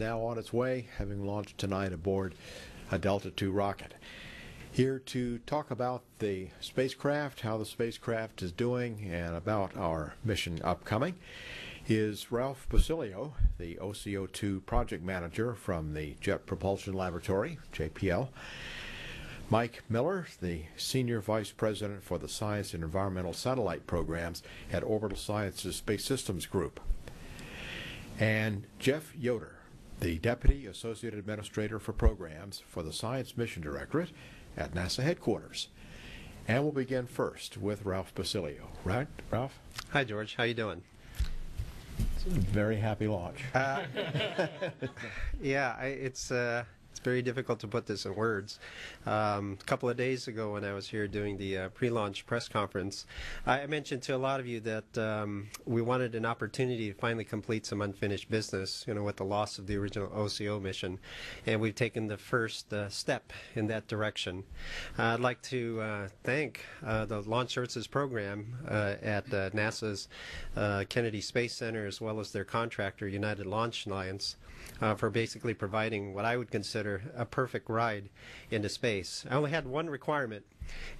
now on its way, having launched tonight aboard a Delta II rocket. Here to talk about the spacecraft, how the spacecraft is doing, and about our mission upcoming is Ralph Basilio, the OCO2 project manager from the Jet Propulsion Laboratory, JPL. Mike Miller, the Senior Vice President for the Science and Environmental Satellite Programs at Orbital Sciences Space Systems Group. And Jeff Yoder, the Deputy Associate Administrator for Programs for the Science Mission Directorate at NASA headquarters. And we'll begin first with Ralph Basilio. Right, Ralph? Hi, George. How you doing? Very happy launch. Uh, yeah, I, it's uh, it's very difficult to put this in words. Um, a couple of days ago, when I was here doing the uh, pre-launch press conference, I mentioned to a lot of you that um, we wanted an opportunity to finally complete some unfinished business, you know, with the loss of the original OCO mission, and we've taken the first uh, step in that direction. I'd like to uh, thank uh, the Launch Services Program uh, at NASA's Kennedy Space Center, as well as their contractor, United Launch Alliance uh, for basically providing what I would consider a perfect ride into space. I only had one requirement,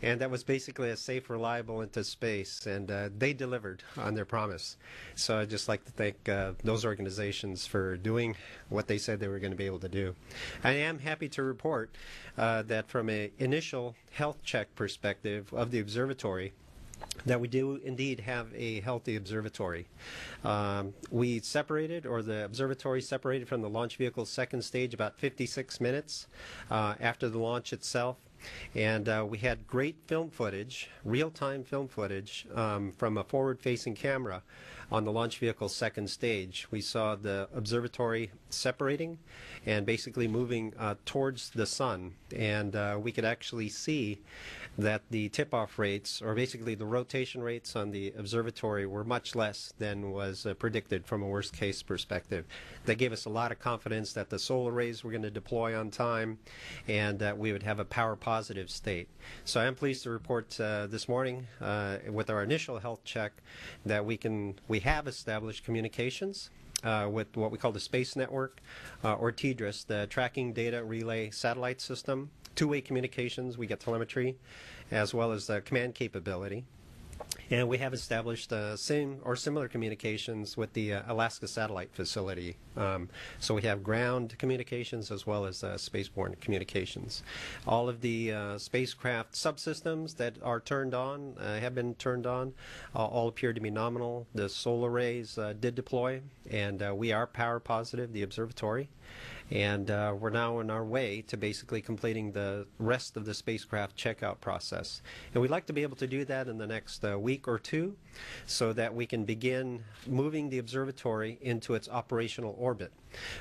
and that was basically a safe, reliable into space, and uh, they delivered on their promise. So I'd just like to thank uh, those organizations for doing what they said they were going to be able to do. I am happy to report uh, that from an initial health check perspective of the observatory, that we do indeed have a healthy observatory. Um, we separated, or the observatory separated from the launch vehicle's second stage about 56 minutes uh, after the launch itself. And uh, we had great film footage, real time film footage um, from a forward facing camera on the launch vehicle's second stage. We saw the observatory separating and basically moving uh, towards the sun. And uh, we could actually see that the tip-off rates, or basically the rotation rates on the observatory, were much less than was uh, predicted from a worst-case perspective. That gave us a lot of confidence that the solar arrays were going to deploy on time, and that we would have a power-positive state. So I am pleased to report uh, this morning, uh, with our initial health check, that we can we have established communications. Uh, with what we call the Space Network, uh, or TDRS, the Tracking Data Relay Satellite System two-way communications. We get telemetry as well as the command capability. And we have established uh, same or similar communications with the uh, Alaska Satellite Facility. Um, so we have ground communications as well as uh, spaceborne communications. All of the uh, spacecraft subsystems that are turned on uh, have been turned on. all appear to be nominal. The solar arrays uh, did deploy, and we are power positive, the observatory. And uh, we're now on our way to basically completing the rest of the spacecraft checkout process. And we'd like to be able to do that in the next uh, week or two so that we can begin moving the observatory into its operational orbit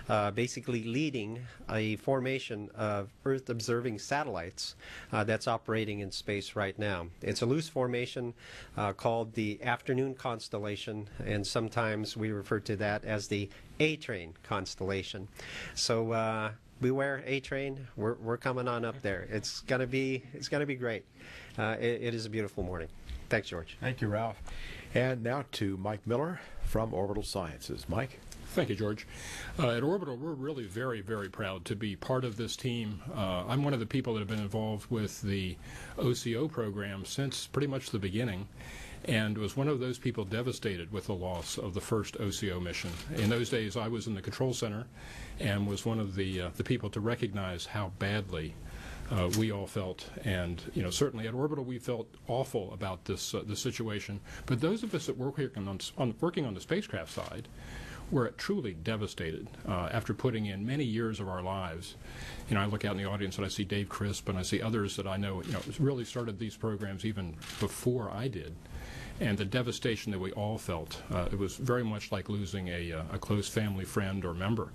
uh, basically leading a formation of Earth observing satellites uh, that's operating in space right now. It's a loose formation uh, called the Afternoon Constellation, and sometimes we refer to that as the A Train constellation. So uh, beware A Train. We're, we're coming on up there. It's gonna be it's gonna be great. Uh, it, it is a beautiful morning. Thanks, George. Thank you, Ralph. And now to Mike Miller from Orbital Sciences. Mike. Thank you, George. Uh, at Orbital, we're really very, very proud to be part of this team. Uh, I'm one of the people that have been involved with the OCO program since pretty much the beginning and was one of those people devastated with the loss of the first OCO mission. In those days, I was in the control center and was one of the, uh, the people to recognize how badly uh, we all felt, and you know certainly at Orbital we felt awful about this uh, the situation. But those of us that were working on, on working on the spacecraft side we're truly devastated uh, after putting in many years of our lives. You know, I look out in the audience and I see Dave Crisp and I see others that I know, you know, really started these programs even before I did. And the devastation that we all felt, uh, it was very much like losing a, uh, a close family friend or member.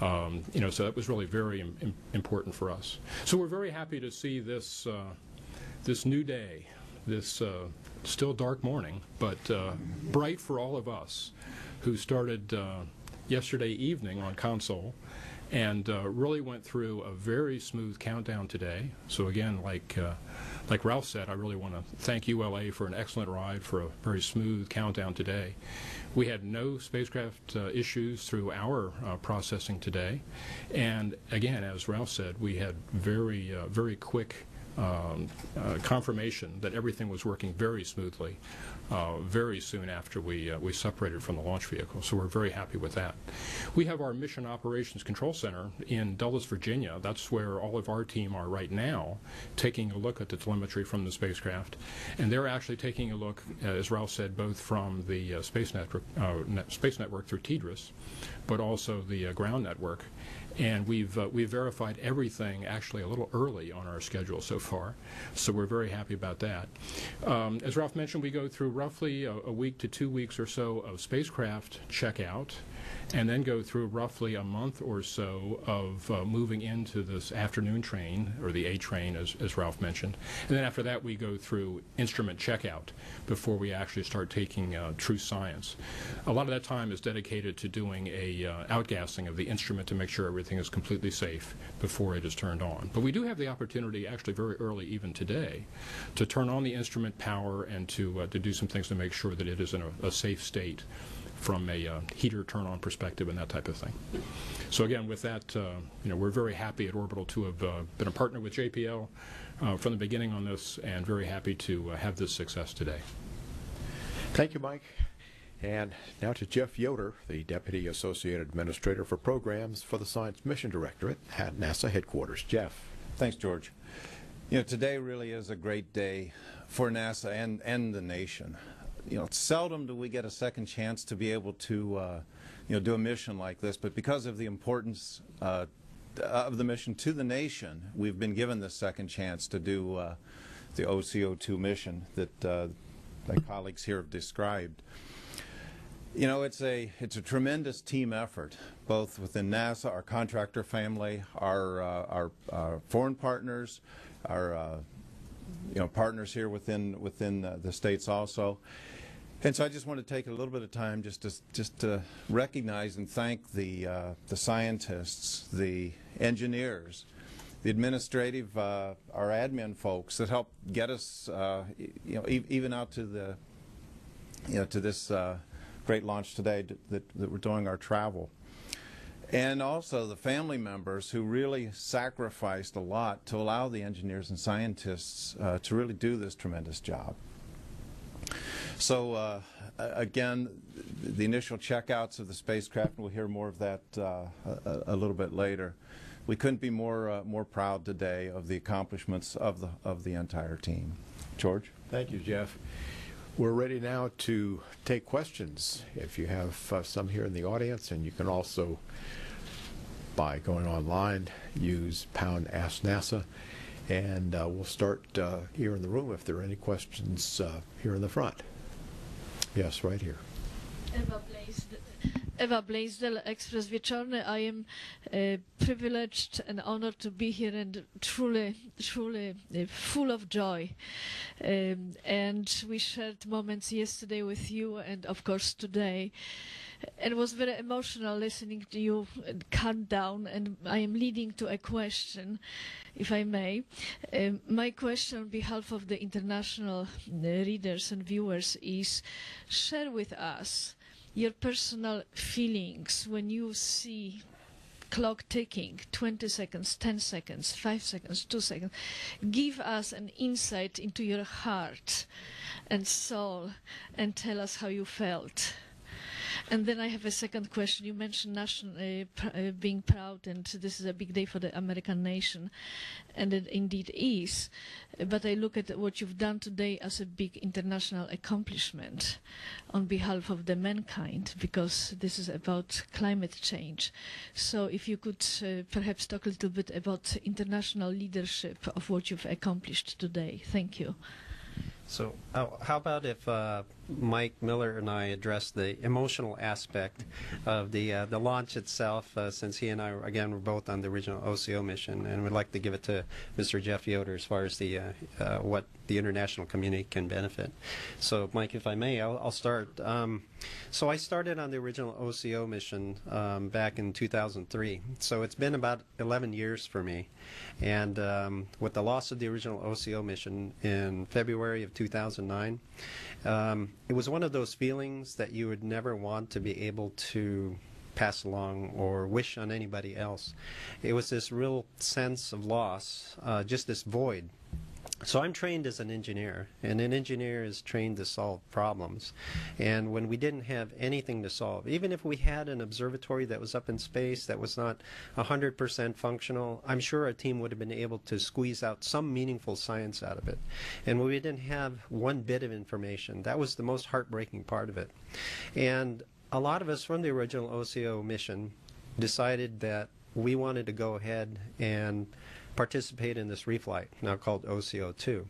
Um, you know, so that was really very Im important for us. So we're very happy to see this, uh, this new day, this uh, still dark morning, but uh, bright for all of us who started uh, yesterday evening on console and uh, really went through a very smooth countdown today. So again, like like Ralph said, I really want to thank ULA for an excellent ride, for a very smooth countdown today. We had no spacecraft uh, issues through our uh, processing today, and again, as Ralph said, we had very uh, very quick. Um, uh, confirmation that everything was working very smoothly uh, very soon after we uh, we separated from the launch vehicle. So we're very happy with that. We have our Mission Operations Control Center in Dulles, Virginia. That's where all of our team are right now, taking a look at the telemetry from the spacecraft, and they're actually taking a look, uh, as Ralph said, both from the uh, space network, uh, net, space network through TDRS, but also the uh, ground network and we've we've verified everything actually a little early on our schedule so far, so we're very happy about that. Um, as Ralph mentioned, we go through roughly a, a, week to two weeks or so of spacecraft checkout, and then go through roughly a month or so of uh, moving into this afternoon train, or the A train, as, as Ralph mentioned. And then after that, we go through instrument checkout before we actually start taking uh, true science. A lot of that time is dedicated to doing a uh, outgassing of the instrument to make sure everything is completely safe before it is turned on. But we do have the opportunity, actually very early, even today, to turn on the instrument power and to, uh, to do some things to make sure that it is in a, a safe state from a uh, heater turn-on perspective and that type of thing. So again, with that, uh, you know, we're very happy at Orbital to have uh, been a partner with JPL uh, from the beginning on this, and very happy to uh, have this success today. Thank you, Mike. And now to Jeff Yoder, the Deputy Associate Administrator for Programs for the Science Mission Directorate at NASA headquarters. Jeff. Thanks, George. You know, today really is a great day for NASA and, and the nation you know, seldom do we get a second chance to be able to, uh, you know, do a mission like this. But because of the importance uh, of the mission to the nation, we've been given this second chance to do uh, the OCO2 mission that uh, my colleagues here have described. You know, it's a it's a tremendous team effort, both within NASA, our contractor family, our uh, our, our, foreign partners, our uh, you know partners here within within the states also. And so I just want to take a little bit of time just to just to recognize and thank the uh, the scientists, the engineers, the administrative, uh, our admin folks that helped get us, uh, you know, e even out to the, you know, to this uh, great launch today that, that we're doing our travel. And also the family members who really sacrificed a lot to allow the engineers and scientists uh, to really do this tremendous job. So uh, again, the initial checkouts of the spacecraft, and we'll hear more of that uh, a, a, little bit later. We couldn't be more uh, more proud today of the accomplishments of the of the entire team. George. Thank you, Jeff. We're ready now to take questions. If you have uh, some here in the audience, and you can also, by going online, use pound Ask NASA. And uh, we'll start uh, here in the room if there are any questions uh, here in the front. Yes, right here. Eva Blaisdell, Eva Blaisdell, Express Wieczorny. I am uh, privileged and honored to be here and truly, truly uh, full of joy. Um, and we shared moments yesterday with you and, of course, today. It was very emotional listening to you count down, and I am leading to a question, if I may. Um, my question on behalf of the international uh, readers and viewers is share with us your personal feelings when you see clock ticking 20 seconds 10 seconds 5 seconds 2 seconds give us an insight into your heart and soul and tell us how you felt and then I have a second question. You mentioned nation, uh, pr uh, being proud, and this is a big day for the American nation, and it indeed is. But I look at what you've done today as a big international accomplishment on behalf of the mankind, because this is about climate change. So if you could uh, perhaps talk a little bit about international leadership of what you've accomplished today. Thank you. So, uh, how about if uh, Mike Miller and I addressed the emotional aspect of the uh, the launch itself, uh, since he and I again were both on the original OCO mission, and we'd like to give it to Mr. Jeff Yoder as far as the uh, uh, what the international community can benefit. So, Mike, if I may, I'll, I'll start. Um, so I started on the original OCO mission um, back in 2003. So it's been about 11 years for me. And um, with the loss of the original OCO mission in February of 2009, um, it was one of those feelings that you would never want to be able to pass along or wish on anybody else. It was this real sense of loss, uh, just this void so I'm trained as an engineer, and an engineer is trained to solve problems. And when we didn't have anything to solve, even if we had an observatory that was up in space that was not 100% functional, I'm sure our team would have been able to squeeze out some meaningful science out of it. And when we didn't have one bit of information, that was the most heartbreaking part of it. And a lot of us from the original OCO mission decided that we wanted to go ahead and participate in this reflight, now called OCO2.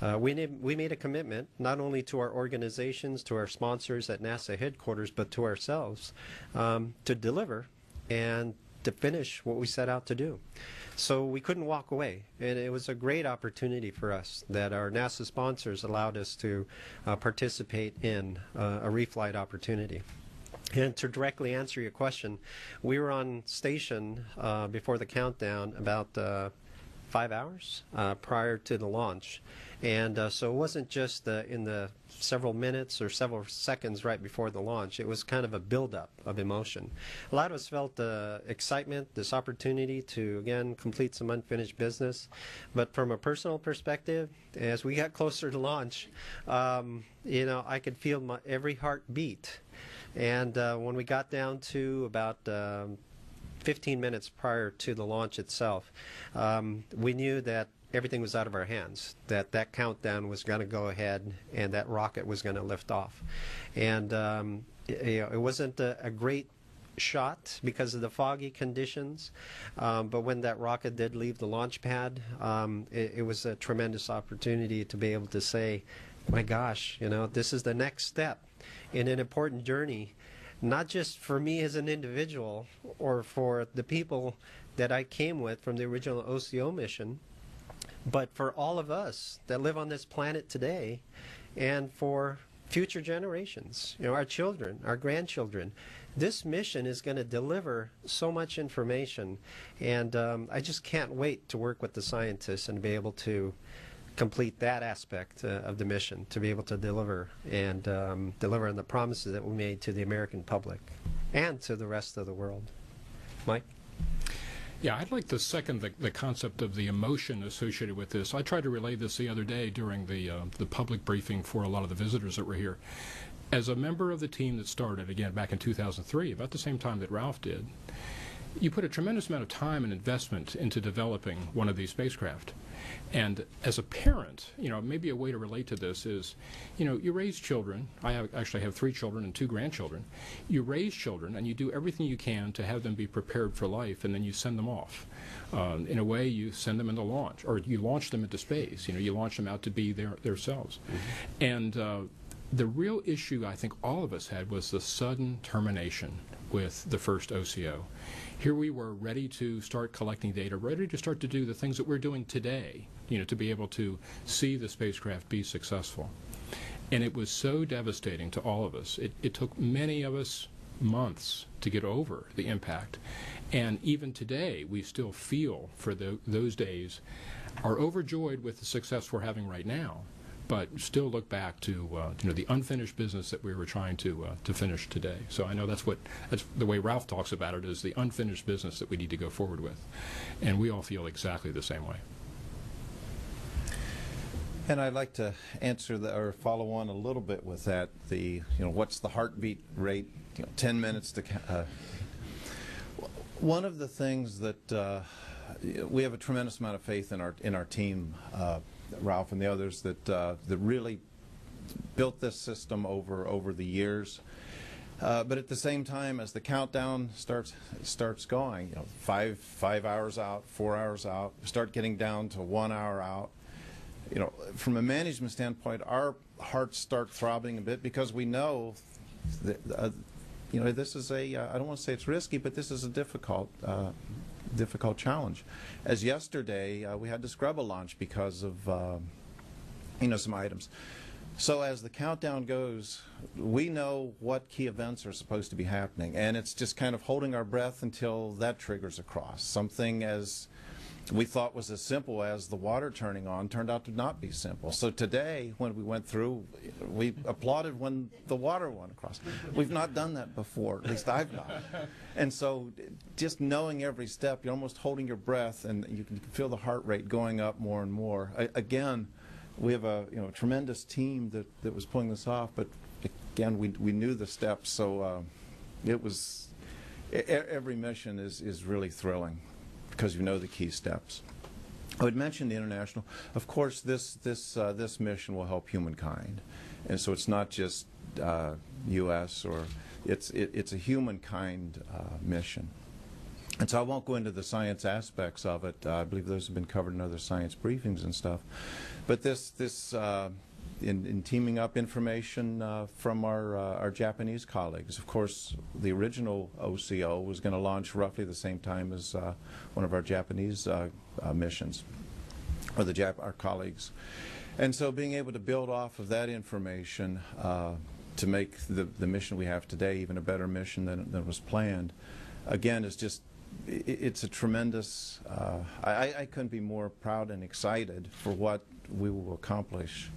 Uh, we, we made a commitment not only to our organizations, to our sponsors at NASA headquarters, but to ourselves um, to deliver and to finish what we set out to do. So we couldn't walk away. And it was a great opportunity for us that our NASA sponsors allowed us to uh, participate in uh, a reflight opportunity. And to directly answer your question, we were on station uh, before the countdown about uh, five hours uh, prior to the launch. And uh, so it wasn't just in the several minutes or several seconds right before the launch. It was kind of a buildup of emotion. A lot of us felt uh, excitement, this opportunity to, again, complete some unfinished business. But from a personal perspective, as we got closer to launch, um, you know, I could feel my, every heart beat. And uh, when we got down to about um, 15 minutes prior to the launch itself, um, we knew that everything was out of our hands. That that countdown was going to go ahead, and that rocket was going to lift off. And um, it, you know, it wasn't a, a, great shot because of the foggy conditions, um, but when that rocket did leave the launch pad, um, it, it was a tremendous opportunity to be able to say, "My gosh, you know, this is the next step in an important journey." not just for me as an individual or for the people that I came with from the original OCO mission, but for all of us that live on this planet today and for future generations, you know, our children, our grandchildren. This mission is going to deliver so much information, and um, I just can't wait to work with the scientists and be able to complete that aspect uh, of the mission to be able to deliver and um, deliver on the promises that we made to the American public and to the rest of the world. Mike? Yeah, I'd like to second the, the concept of the emotion associated with this. I tried to relay this the other day during the uh, the public briefing for a lot of the visitors that were here. As a member of the team that started, again, back in 2003, about the same time that Ralph did, you put a tremendous amount of time and investment into developing one of these spacecraft. And as a parent, you know, maybe a way to relate to this is, you know, you raise children. I have, actually have three children and two grandchildren. You raise children and you do everything you can to have them be prepared for life, and then you send them off. Um, in a way, you send them into launch, or you launch them into space. You know, you launch them out to be their themselves. Mm-hmm. And uh, the real issue I think all of us had was the sudden termination with the first OCO. Here we were ready to start collecting data, ready to start to do the things that we're doing today, you know, to be able to see the spacecraft be successful. And it was so devastating to all of us. It, it took many of us months to get over the impact. And even today, we still feel for the, those days, are overjoyed with the success we're having right now but still look back to uh, you know the unfinished business that we were trying to uh, to finish today. So I know that's what that's the way Ralph talks about it is the unfinished business that we need to go forward with, and we all feel exactly the same way. And I'd like to answer the, or follow on a little bit with that. The you know what's the heartbeat rate? You know, ten minutes to. Uh, one of the things that uh, we have a tremendous amount of faith in our in our team. Ralph and the others that uh, that really built this system over over the years. Uh, but at the same time, as the countdown starts starts going, you know, five five hours out, four hours out, start getting down to one hour out. you know, from a management standpoint, our hearts start throbbing a bit because we know that, uh, you know, this is a, uh, I don't want to say it's risky, but this is a difficult, uh, difficult challenge. As yesterday, uh, we had to scrub a launch because of, uh, you know, some items. So as the countdown goes, we know what key events are supposed to be happening, and it's just kind of holding our breath until that triggers across. Something as we thought was as simple as the water turning on turned out to not be simple. So today, when we went through, we applauded when the water went across. We've not done that before, at least I've not. And so, just knowing every step, you're almost holding your breath, and you can feel the heart rate going up more and more. I, again, we have a you know tremendous team that, that was pulling this off, but again, we we knew the steps, so uh, it was. Every mission is, is really thrilling because you know the key steps. I would mention the international. Of course, this this uh, this mission will help humankind, and so it's not just uh, U.S. or it's it, it's a humankind uh, mission. And so I won't go into the science aspects of it. Uh, I believe those have been covered in other science briefings and stuff. But this this uh, in, in teaming up information uh, from our uh, our Japanese colleagues. Of course, the original OCO was going to launch roughly the same time as uh, one of our Japanese uh, uh, missions, or the Jap- our colleagues. And so, being able to build off of that information to make the the mission we have today even a better mission than than was planned, again, is just it's a tremendous. Uh, I, I couldn't be more proud and excited for what we will accomplish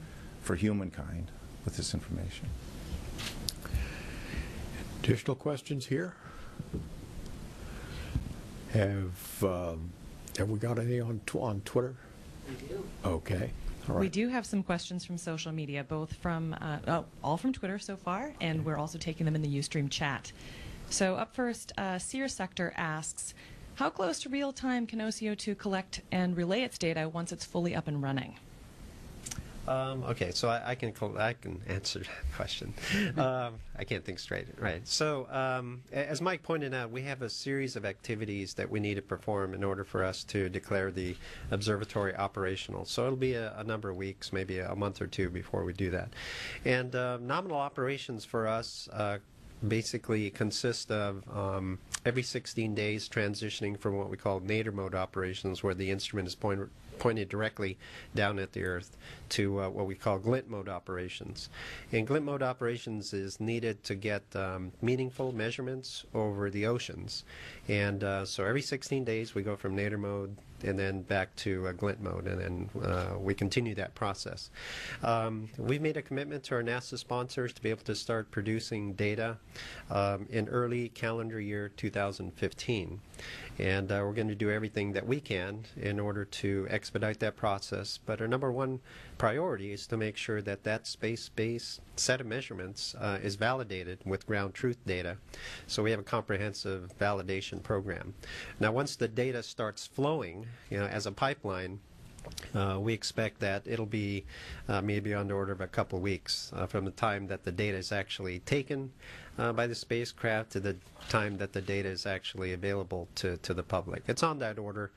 for humankind with this information. Additional questions here? Have, um, have we got any on, tw- on Twitter? We do. Okay, all We do have some questions from social media, both from, uh, oh, all from Twitter so far, and we're also taking them in the Ustream chat. So up first, uh, Sear Sector asks, how close to real time can OCO2 collect and relay its data once it's fully up and running? Um, okay, so I, I can I can answer that question. um, I can't think straight. Right. So um, as Mike pointed out, we have a series of activities that we need to perform in order for us to declare the observatory operational. So it'll be a, a number of weeks, maybe a month or two before we do that. And uh, nominal operations for us. Uh, basically consist of um, every 16 days transitioning from what we call nadir mode operations, where the instrument is point, pointed directly down at the Earth, to uh, what we call glint mode operations. And glint mode operations is needed to get um, meaningful measurements over the oceans. And uh, so every 16 days we go from nadir mode and then back to uh, glint mode, and then uh, we continue that process. Um, we've made a commitment to our NASA sponsors to be able to start producing data um, in early calendar year 2015. And uh, we're going to do everything that we can in order to expedite that process. But our number one priority is to make sure that that space-based set of measurements uh, is validated with ground truth data. So we have a comprehensive validation program. Now, once the data starts flowing, you know, as a pipeline, uh, we expect that it'll be uh, maybe on the order of a couple weeks uh, from the time that the data is actually taken uh, by the spacecraft to the time that the data is actually available to, to the public. It's on that order,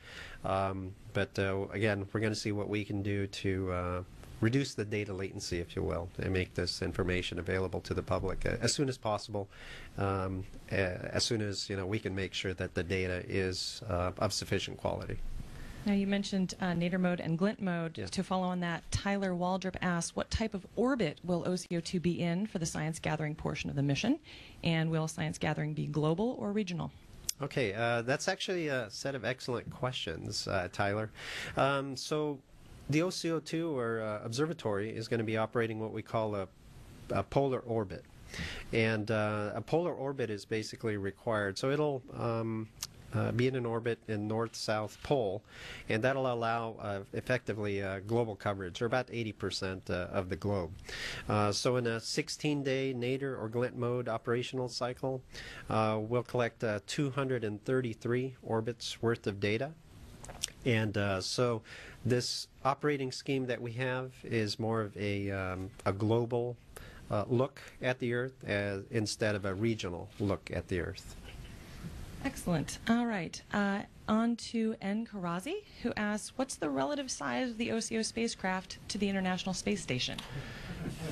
um, but uh, again, we're going to see what we can do to uh, reduce the data latency, if you will, and make this information available to the public as soon as possible, um, as soon as you know we can make sure that the data is of sufficient quality. Now, you mentioned uh, nadir mode and glint mode. Yes. To follow on that, Tyler Waldrop asks, what type of orbit will OCO2 be in for the science gathering portion of the mission? And will science gathering be global or regional? Okay, uh, that's actually a set of excellent questions, uh, Tyler. Um, so, the OCO2 or uh, observatory is going to be operating what we call a, a polar orbit. And uh, a polar orbit is basically required. So, it'll um, uh, be in an orbit in north-south pole, and that'll allow uh, effectively uh, global coverage, or about 80% uh, of the globe. Uh, so in a 16-day nadir or glint mode operational cycle, uh, we'll collect uh, 233 orbits worth of data. And uh, so, this operating scheme that we have is more of a, um, a global uh, look at the Earth uh, instead of a regional look at the Earth. Excellent. All right. Uh, on to N. Karazi, who asks, "What's the relative size of the OCO spacecraft to the International Space Station?"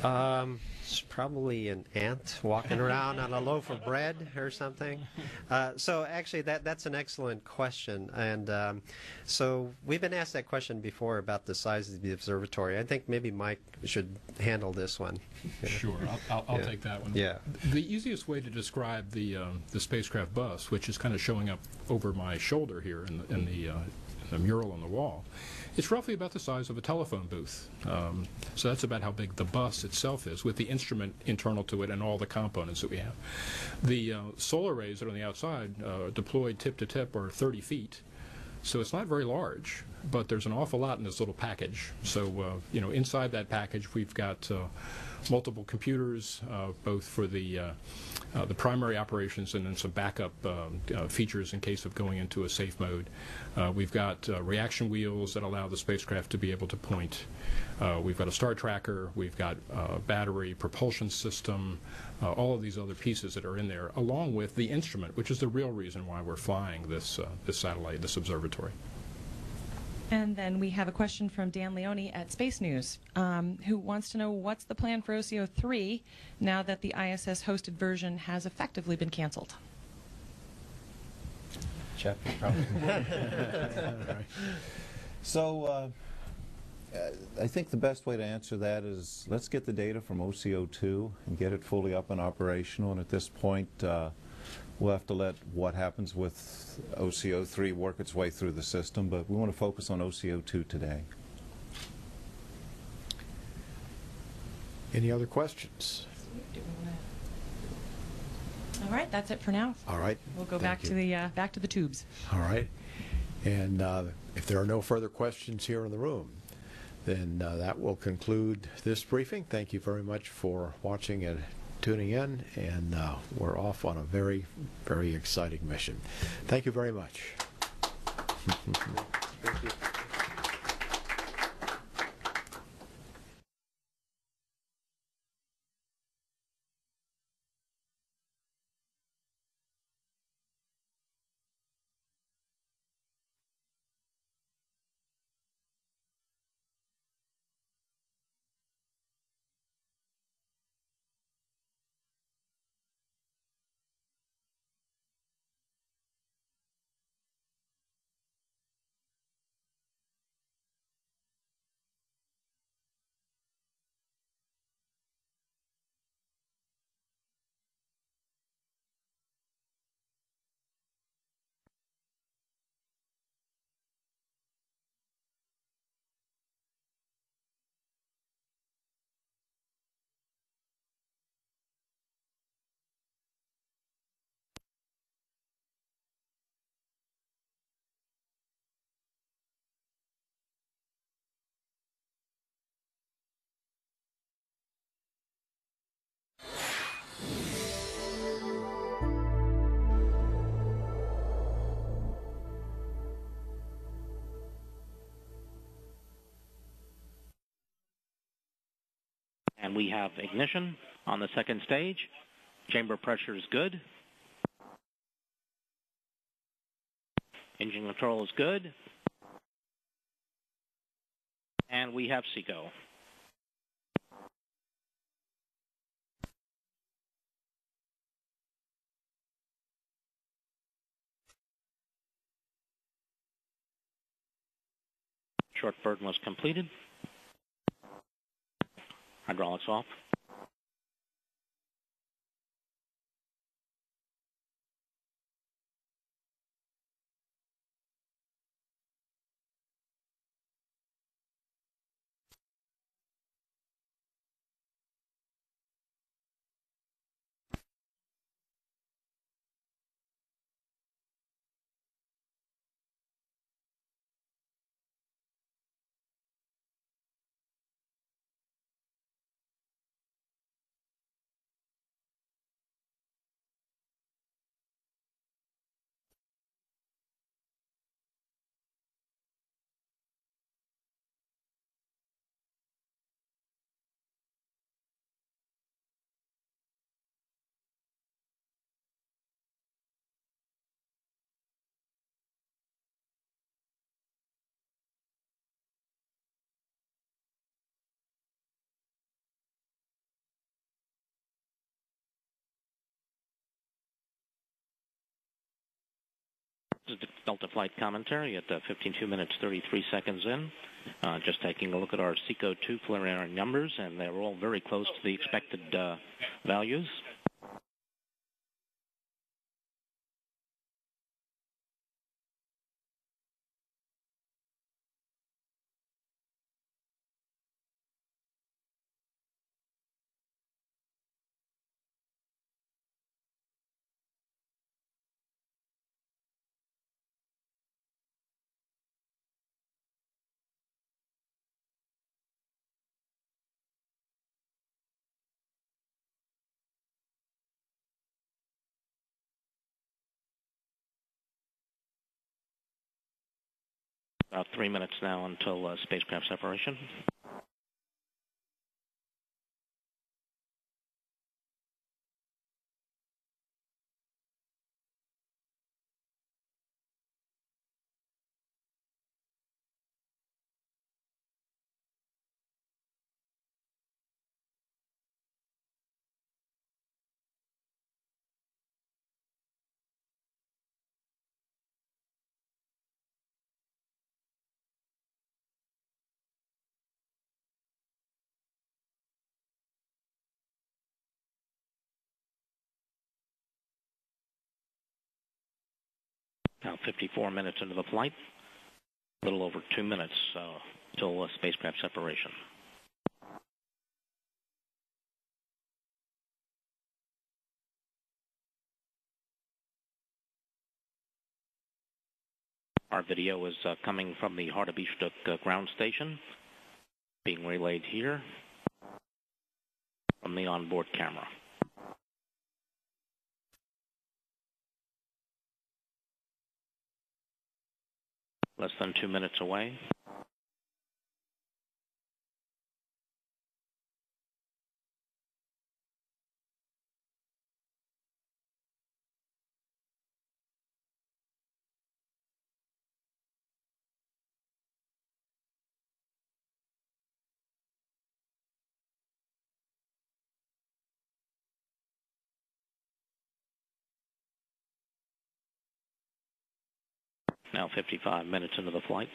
Um, it's probably an ant walking around on a loaf of bread or something. Uh, so actually, that that's an excellent question, and um, so we've been asked that question before about the size of the observatory. I think maybe Mike should handle this one. Sure, I'll, I'll, I'll Yeah. take that one. Yeah. The easiest way to describe the um, the spacecraft bus, which is kind of showing up over my shoulder here in the, in the, uh, the mural on the wall, it's roughly about the size of a telephone booth. Um, so that's about how big the bus itself is, with the instrument internal to it and all the components that we have. The uh, solar arrays that are on the outside, uh, deployed tip to tip, are 30 feet. So it's not very large, but there's an awful lot in this little package. So, uh, you know, inside that package, we've got uh, multiple computers, uh, both for the uh, uh, the primary operations and then some backup um, features in case of going into a safe mode. We've got reaction wheels that allow the spacecraft to be able to point. We've got a star tracker. We've got battery, propulsion system, all of these other pieces that are in there, along with the instrument, which is the real reason why we're flying this this satellite, this observatory. And then we have a question from Dan Leone at Space News, um, who wants to know what's the plan for OCO 3 now that the ISS hosted version has effectively been canceled. Jeff, probably. So, uh, uh, I think the best way to answer that is let's get the data from OCO2 and get it fully up and operational. And at this point, uh, we'll have to let what happens with OCO3 work its way through the system. But we want to focus on OCO2 today. Any other questions? All right, that's it for now. All right. We'll go Thank back you. to the uh, back to the tubes. All right. And uh, if there are no further questions here in the room, then uh, that will conclude this briefing. Thank you very much for watching and tuning in, and uh, we're off on a very, very exciting mission. Thank you very much. And we have ignition on the second stage. Chamber pressure is good. Engine control is good. And we have SECO. Short burden was completed. Hydraulics off. Is Delta Flight Commentary at uh, 52 minutes 33 seconds in. Uh, just taking a look at our SECO 2 preliminary numbers, and they're all very close to the expected uh, values. About three minutes now until uh, spacecraft separation. Now 54 minutes into the flight. A little over two minutes uh, till uh, spacecraft separation. Our video is uh, coming from the Hartebeesthoek uh, ground station, being relayed here from the onboard camera. Less than two minutes away. Now 55 minutes into the flight.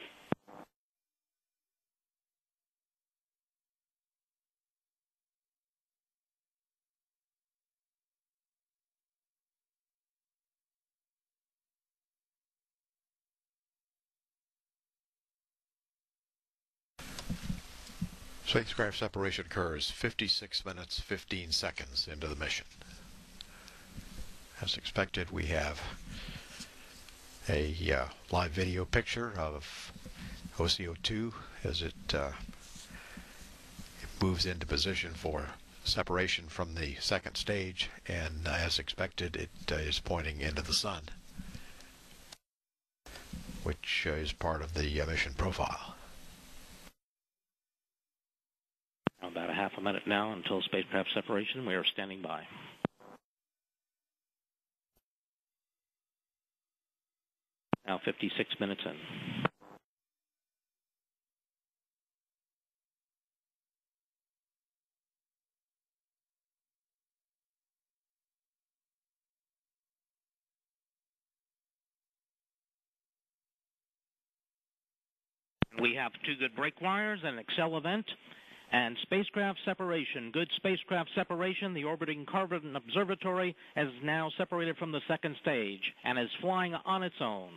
Spacecraft separation occurs 56 minutes 15 seconds into the mission. As expected, we have a uh, live video picture of OCO2 as it, uh, it moves into position for separation from the second stage, and uh, as expected, it uh, is pointing into the sun, which uh, is part of the mission profile. About a half a minute now until spacecraft separation. We are standing by. Now 56 minutes in. We have two good break wires and Excel event and spacecraft separation. Good spacecraft separation. The orbiting Carbon Observatory has now separated from the second stage and is flying on its own.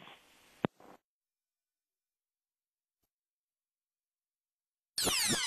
You